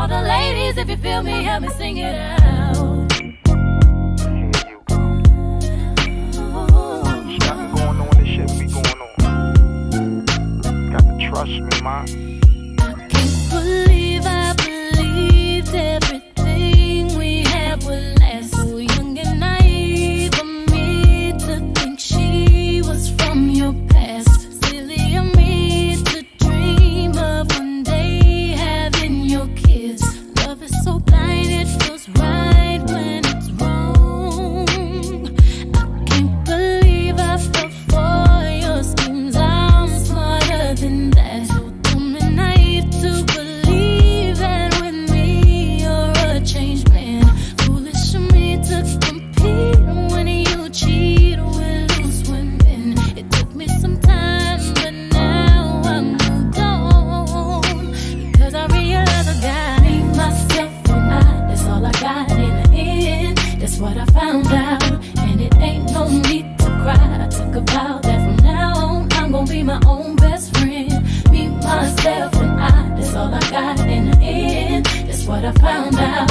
All the ladies, if you feel me, help me sing it out. Trust me, man. on. I found out, and it ain't no me.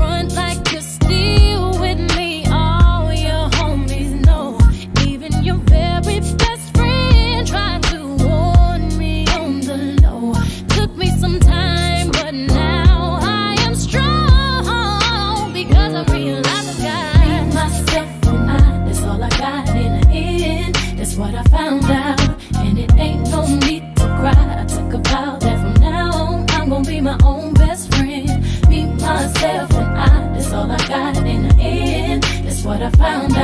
front like you're still with me. All your homies know, even your very best friend tried to warn me on the low. Took me some time, but now I am strong because I I've myself. That's all I got in the end. That's what I found. Round.